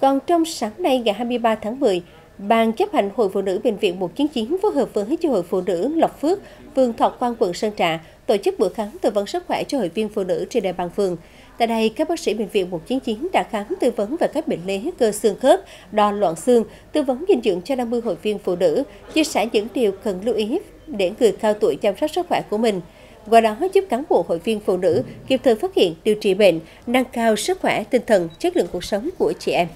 Còn trong sáng nay ngày 23 tháng 10, Ban chấp hành Hội Phụ nữ Bệnh viện 199 phối hợp với Chi hội Phụ nữ Lộc Phước, phường Thọ Quang, quận Sơn Trà tổ chức bữa khám tư vấn sức khỏe cho hội viên phụ nữ trên địa bàn phường. Tại đây, các bác sĩ bệnh viện 199 đã khám tư vấn về các bệnh lý cơ xương khớp, đo loạn xương, tư vấn dinh dưỡng cho 50 hội viên phụ nữ, chia sẻ những điều cần lưu ý để người cao tuổi chăm sóc sức khỏe của mình. Qua đó giúp cán bộ hội viên phụ nữ kịp thời phát hiện, điều trị bệnh, nâng cao sức khỏe tinh thần, chất lượng cuộc sống của chị em.